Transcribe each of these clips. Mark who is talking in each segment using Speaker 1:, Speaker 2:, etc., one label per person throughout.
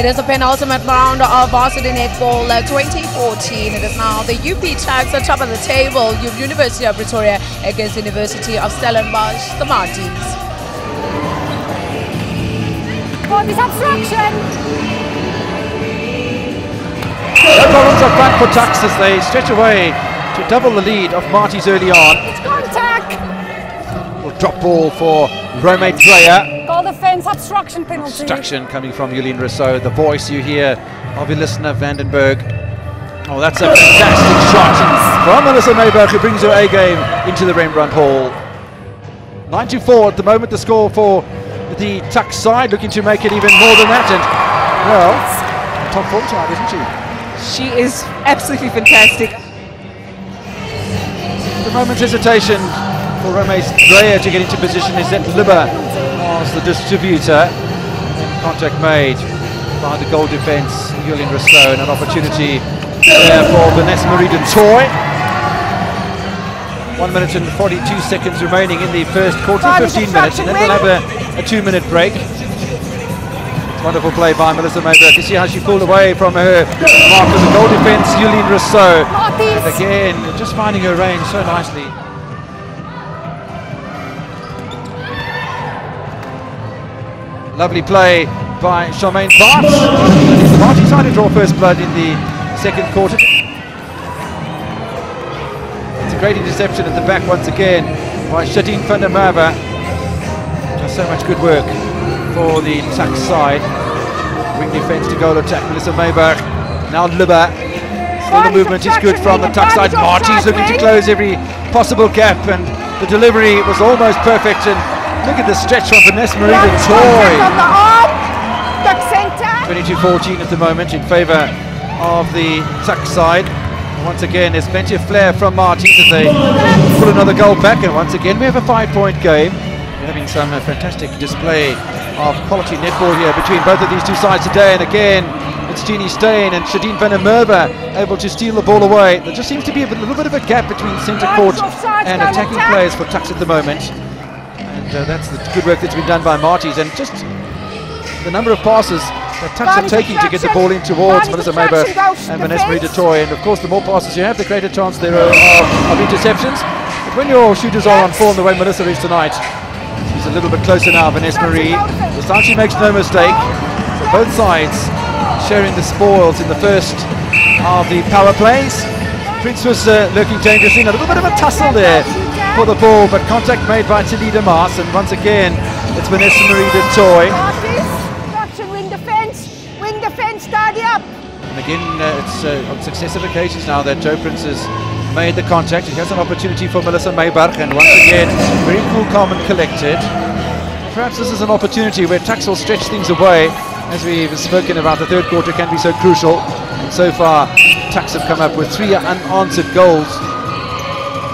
Speaker 1: It is the penultimate round of varsity netball uh, 2014. It is now the UP Tuks at top of the table. University of Pretoria against University of Stellenbosch, the Maties.
Speaker 2: For this obstruction.
Speaker 3: No problems up front for Tuks as they stretch away to double the lead of Maties early on.
Speaker 2: It's contact.
Speaker 3: Well, drop ball for Rome Dreyer.
Speaker 2: Call the fence obstruction penalty.
Speaker 3: Obstruction coming from Yulien Rousseau. The voice you hear of your listener Vandenberg. Oh, that's a fantastic shot from Melissa Myburgh who brings her A game into the Rembrandt Hall. 94 at the moment, the score for the Tuck side, looking to make it even more than that. And, well, top form tonight, isn't she?
Speaker 4: She is absolutely fantastic.
Speaker 3: The moment's hesitation for Rome's Dreyer to get into position is that Libba was the distributor. And contact made by the goal defence, Yulien Rousseau, and an opportunity there for Vanessa Meriden Toy. One minute and 42 seconds remaining in the first quarter, 15 minutes, and then we'll have a, a two minute break. Wonderful play by Melissa Myburgh. You see how she pulled away from her mark of the goal defence, Yulien Rousseau. And again, just finding her range so nicely. Lovely play by Charmaine Bart. Party side to draw first blood in the second quarter. It's a great interception at the back once again by Shadine van der Merwe. Just so much good work for the Tuck side. Wing defense to goal attack. Melissa Myburgh. Now Libba. Still the movement is good from the Tuck side. Maties looking to close every possible gap and the delivery was almost perfect and look at the stretch from Vanessa Marie Toy.
Speaker 2: On the arm. Tuck center.
Speaker 3: 22-14 at the moment in favour of the Tuck side. Once again, there's plenty of flair from Martins as they pull another goal back. And once again, we have a five-point game. We're having some uh, fantastic display of quality netball here between both of these two sides today. And again, it's Jeannie Steyn and Shadine van der Merwe able to steal the ball away. There just seems to be a little bit of a gap between centre court and attacking players for Tuks at the moment. Uh, that's the good work that's been done by Maties. And just the number of passes that Tuks are taking to get the ball in towards Melissa Myburgh and Vanessa Marie Toy. And of course, the more passes you have, the greater chance there are of, of interceptions. But when your shooters are on form the way Melissa is tonight, she's a little bit closer now, Vanessa Marie. This time she makes no mistake. Both sides sharing the spoils in the first of the power plays. Prince was uh, looking dangerously, a little bit of a tussle there for the ball, but contact made by Talida Mars, and once again, it's Vanessa Marie du
Speaker 2: Toit. Wing defense. Wing defense, tidy up.
Speaker 3: And again, uh, it's uh, on successive occasions now that Joe Prince has made the contact. He has an opportunity for Melissa Myburgh, and once again, very cool, calm, and collected. Perhaps this is an opportunity where Tuks will stretch things away. As we've spoken about, the third quarter can be so crucial. And so far, Tuks have come up with three unanswered goals.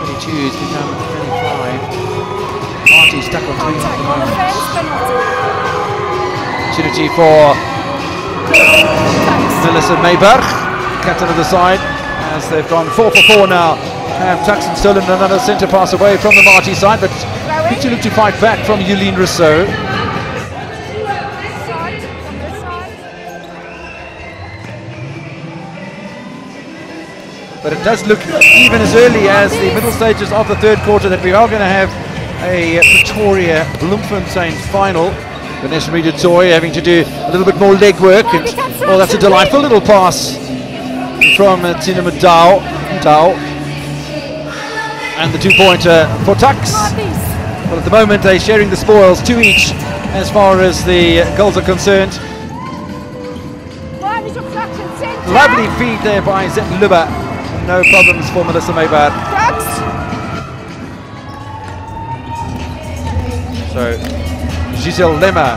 Speaker 3: 22 has become 25. Marty stuck on the moment.
Speaker 2: Fence penalty.
Speaker 3: Opportunity for Melissa Myburgh, captain of the side, as they've gone four for four now. Have Tuxton stolen another centre pass away from the Marty side, but Picture look to fight back from Yulien Rousseau.
Speaker 2: Side, on this side.
Speaker 3: But it does look even as early as the middle stages of the third quarter that we are going to have a Pretoria Bloemfontein final. Vanessa Marie Toy having to do a little bit more leg work. And, oh, that's a delightful little pass from uh, Tina Madao. And the two-pointer for
Speaker 2: Tuks.
Speaker 3: Well, at the moment they're sharing the spoils, two each as far as the goals are concerned. Lovely feed there by Zet Lubba. No problems for Melissa
Speaker 2: Myburgh.
Speaker 3: So Giselle Lemmer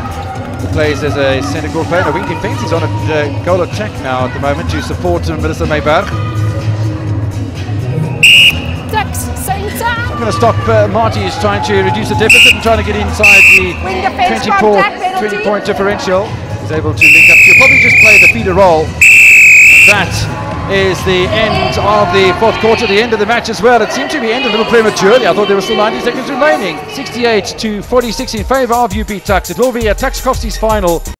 Speaker 3: plays as a centre court player. Wing defence is on a uh, goal attack now at the moment to support Melissa
Speaker 2: center.
Speaker 3: I'm going to stop uh, Marty is trying to reduce the deficit and trying to get inside the
Speaker 2: Wing defense
Speaker 3: 20 point, 20 point differential. He's able to link up. She'll probably just play the feeder role. That is the end of the fourth quarter, the end of the match as well. It seemed to be ended a little prematurely. I thought there were still 90 seconds remaining. 68 to 46 in favour of UP Tuks. It will be a Tuks-Kovsies final.